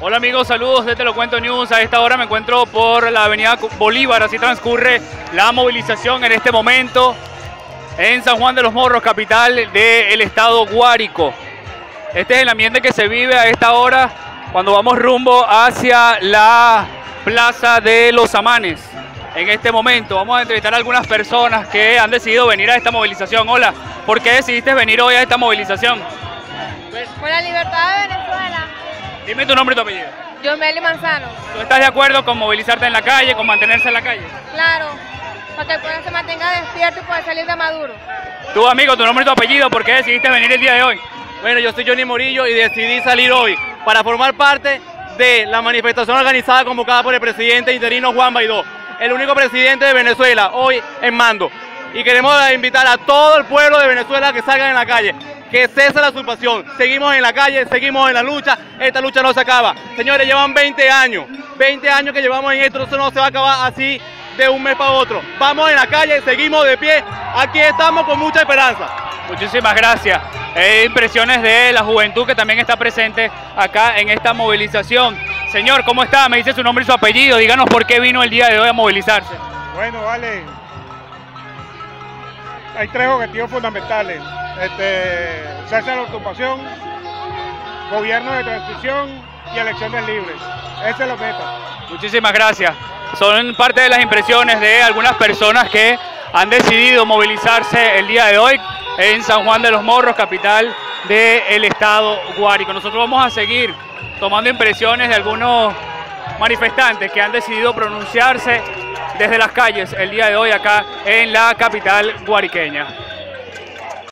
Hola amigos, saludos desde Lo Cuento News. A esta hora me encuentro por la avenida Bolívar, así transcurre la movilización en este momento en San Juan de los Morros, capital del estado Guárico. Este es el ambiente que se vive a esta hora cuando vamos rumbo hacia la Plaza de los Amanes. En este momento vamos a entrevistar a algunas personas que han decidido venir a esta movilización. Hola, ¿por qué decidiste venir hoy a esta movilización? Por la libertad de Venezuela. Dime tu nombre y tu apellido. Yo, Meli Manzano. ¿Tú estás de acuerdo con movilizarte en la calle, con mantenerse en la calle? Claro, para que el pueblo se mantenga despierto y pueda salir de Maduro. Tú, amigo, tu nombre y tu apellido, ¿por qué decidiste venir el día de hoy? Bueno, yo soy Johnny Morillo y decidí salir hoy para formar parte de la manifestación organizada convocada por el presidente interino Juan Baidó, el único presidente de Venezuela hoy en mando. Y queremos invitar a todo el pueblo de Venezuela que salgan en la calle que cese la usurpación. Seguimos en la calle, seguimos en la lucha, esta lucha no se acaba. Señores, llevan 20 años, 20 años que llevamos en esto, eso no se va a acabar así de un mes para otro. Vamos en la calle, seguimos de pie, aquí estamos con mucha esperanza. Muchísimas gracias. Eh, impresiones de la juventud que también está presente acá en esta movilización. Señor, ¿cómo está? Me dice su nombre y su apellido. Díganos por qué vino el día de hoy a movilizarse. Bueno, vale. Hay tres objetivos fundamentales este, cese la ocupación, gobierno de transición y elecciones libres. Esa es la meta. Muchísimas gracias. Son parte de las impresiones de algunas personas que han decidido movilizarse el día de hoy en San Juan de los Morros, capital del estado Guárico. Nosotros vamos a seguir tomando impresiones de algunos manifestantes que han decidido pronunciarse desde las calles el día de hoy acá en la capital guariqueña.